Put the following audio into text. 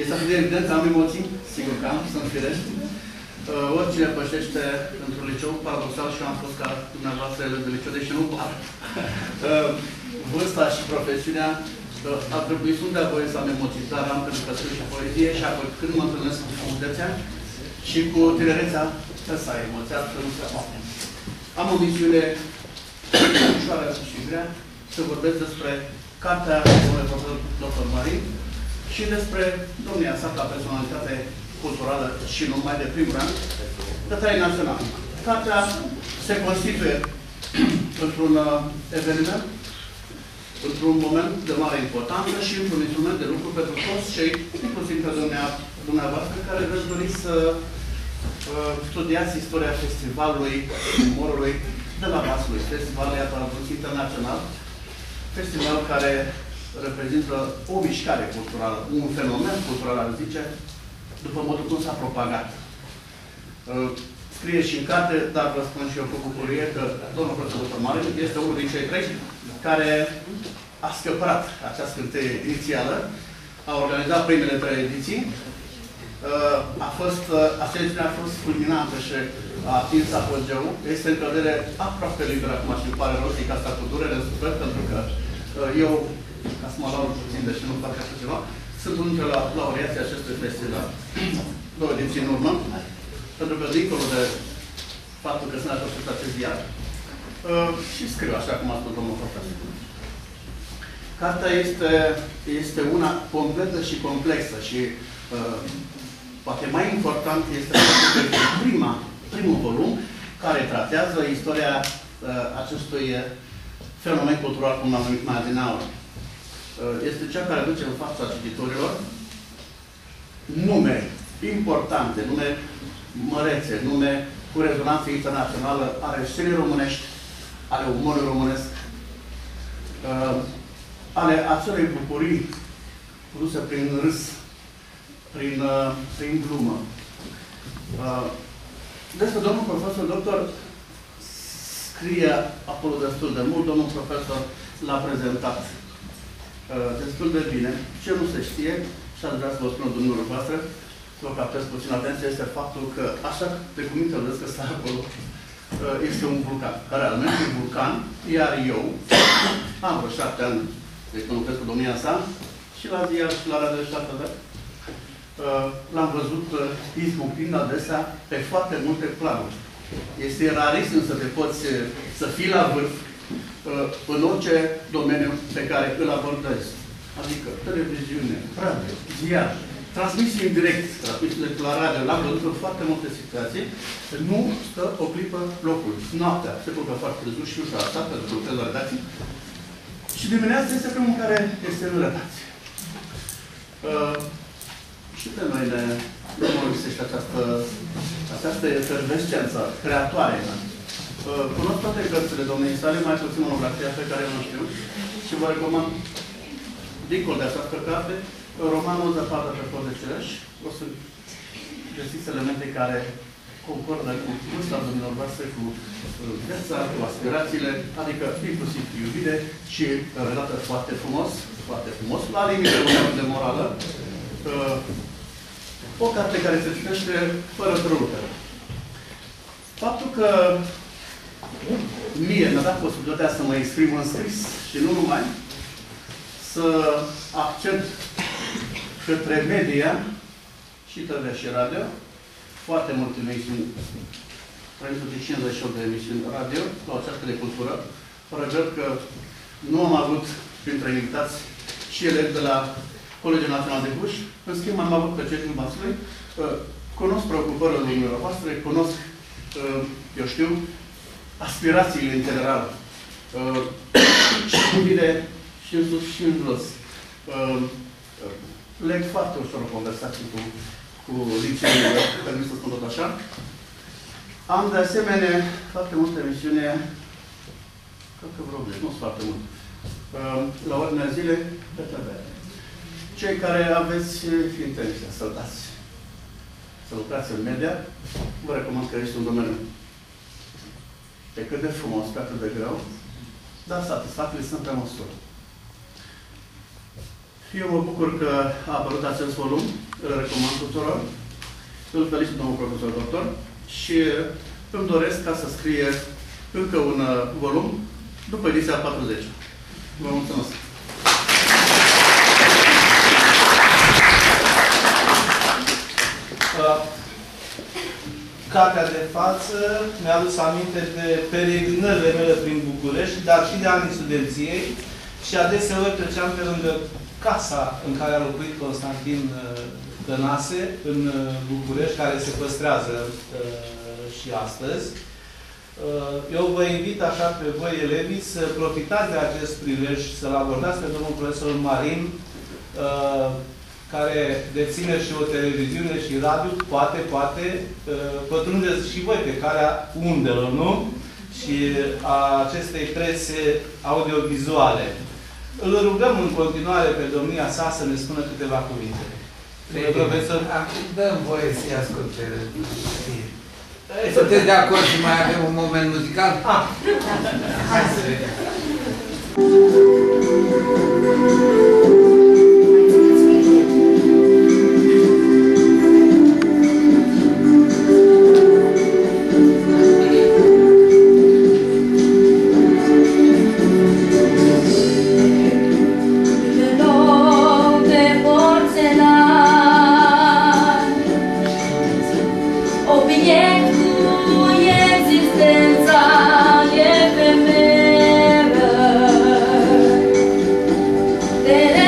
Este atât de evident, am emoții, sigur că am, sunt firești. Uh, oricine pășește într-un liceu, paradoxal și eu am fost ca dumneavoastră elev de liceu, deși nu par. uh, vârsta și profesiunea uh, ar trebui, sunt de voie să am emoții, dar am pentru că și poezie și apoi când mă întâlnesc cu frumusețea și cu tinerețea, trebuie să ai emoția, să nu se poate. Am o misiune ușoară și grea, să vorbesc despre cartea domnului profesor dr. Marin și despre domnia sa ca personalitate culturală și numai de primul rând, de trai național. Cartea se constituie într-un uh, eveniment, într-un moment de mare importanță și într-un instrument de lucru pentru toți cei, inclusiv pe dumneavoastră, care veți dori să uh, studiați istoria festivalului umorului de la Vaslui, festivalul Iată Internațional, festival care reprezintă o mișcare culturală, un fenomen cultural, ar zice, după modul cum s-a propagat. Uh, scrie și în carte, dar vă spun și eu cu bucurie că domnul profesor Mare este unul din cei trei care a scăpat această scânteie inițială, a organizat primele trei ediții, uh, a fost, uh, ascensiunea a fost fulminantă și a atins apogeu. Este în cădere aproape liberă acum și îmi pare rău că asta cu durere în suflet, pentru că eu, ca să mă laud puțin, deși nu fac așa ceva, sunt unul dintre laureații acestui festival. Două ediții în urmă, pentru că dincolo de faptul că sunt ajungut acest ziar, uh, și scriu așa cum a spus domnul profesor. Cartea este, este una completă și complexă și uh, poate mai important este prima, primul volum care tratează istoria uh, acestui fenomen cultural, cum l-am numit mai adinaur. Uh, este cea care duce în fața cititorilor nume. importante, nume mărețe, nume cu rezonanță internațională ale scenei românești, ale umorului românesc, uh, ale acelei bucurii produse prin râs, prin, uh, prin glumă. Despre domnul profesor doctor scrie acolo destul de mult, domnul profesor l-a prezentat. Uh, destul de bine. Ce nu se știe, și aș vrea să vă spun dumneavoastră, să vă captez puțin atenție, este faptul că, așa pe cuvinte îl că stă acolo, uh, este un vulcan. Realmente un vulcan, iar eu am vreo șapte ani de când lucrez cu domnia sa și la ziua și la Radio 7 de uh, l-am văzut izbucnind adesea pe foarte multe planuri. Este rarisim să te poți, să fii la vârf, Uh, în orice domeniu pe care îl abordezi. Adică televiziune, radio, ziar, transmisie în direct, transmisiile la radio, la văzut în foarte multe situații, nu stă o clipă locul. Noaptea se culcă foarte târziu și ușa asta, pentru că lucrez la redacție. Și dimineața este primul care este în redacție. Uh, și pe noi ne, ne molipsește această, această efervescență creatoare Uh, cunosc toate cărțile domnei sale, mai puțin monografia pe care nu știu și vă recomand, dincolo de această carte, romanul Zăpadă pe pod de cereș. O să găsiți elemente care concordă cu vârsta dumneavoastră, cu viața, cu aspirațiile, adică inclusiv iubire și relată foarte frumos, foarte frumos, la limite de morală. Uh, o carte care se citește fără trălutere. Faptul că mie mi-a dat posibilitatea să mă exprim în scris și nu numai, să accent către media și TV și radio, foarte multe emisiuni, 358 de emisiuni radio, la o ceață de cultură. Regret că nu am avut printre invitați și elevi de la Colegiul Național de Buș. În schimb, am avut pe cei din Vaslui. Cunosc preocupările dumneavoastră, cunosc, eu știu, aspirațiile în general. Uh, și în bine, și în sus, și în jos. Uh, leg foarte ușor o conversație cu, cu liceele, permis să spun tot așa. Am de asemenea foarte multe emisiune, cred că vreo nu sunt foarte mult, uh, la ordinea zile pe TV. Cei care aveți intenția să dați, să lucrați în media, vă recomand că este un domeniu pe cât de frumos, pe atât de greu, dar satisfacțiile sunt pe măsură. Eu mă bucur că a apărut acest volum, îl recomand tuturor. Îl felicit domnul profesor doctor și îmi doresc ca să scrie încă un uh, volum după ediția 40. Vă mulțumesc! Cartea de față mi-a adus aminte de peregrinările mele prin București, dar și de anii studenției. Și ori treceam pe lângă casa în care a locuit Constantin uh, Tănase, în uh, București, care se păstrează și astăzi. Eu vă invit așa pe voi, elevii, să profitați de acest prilej, să-l abordați pe domnul profesor Marin, care deține și o televiziune și radio, poate, poate, uh, pătrundeți și voi pe calea undelor, nu? Și a acestei prese audiovizuale. Îl rugăm în continuare pe domnia sa să ne spună câteva cuvinte. Profesor, dăm voie să-i asculte. Sunteți de acord și mai avem un moment muzical? Ah. Hai să vedem. Yeah.